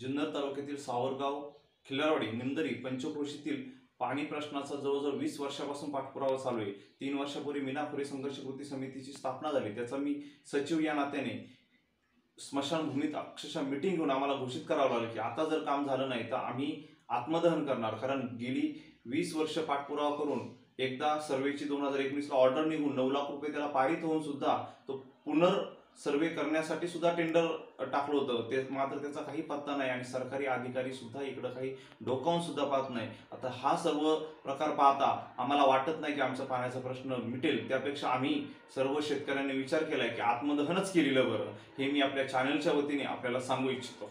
जुन्नर तालुक्यातील सावरगाव खिल्लारवाडी निमदरी पंचक्रोशीतील पाणी प्रश्नाचा जवळजवळ वीस वर्षापासून पाठपुरावा चालू आहे. तीन वर्षापूर्वी मीनापुरी संघर्ष कृती समितीची स्थापना झाली. त्याचा मी सचिव या नात्याने स्मशानभूमीत अक्षरशः मिटिंग घेऊन आम्हाला घोषित करावं लागलं की आता जर काम झालं नाही तर आम्ही आत्मदहन करणार. कारण गेली वीस वर्ष पाठपुरावा करून एकदा सर्वेची दोन हजार एकवीसला ऑर्डर निघून नऊ लाख रुपये त्याला पारित होऊन सुद्धा तो पुनर् सर्वे करण्यासाठी सुद्धा टेंडर टाकलं होतं. ते मात्र त्याचा काही पत्ता नाही आणि सरकारी अधिकारी सुद्धा इकडं काही डोकावून सुद्धा पाहत नाही. आता हा सर्व प्रकार पाहता आम्हाला वाटत नाही की आमचा पाण्याचा प्रश्न मिटेल. त्यापेक्षा आम्ही सर्व शेतकऱ्यांनी विचार केलाय की आत्मदहनच केलेलं बरं. हे मी आपल्या चॅनलच्या वतीने आपल्याला सांगू इच्छितो.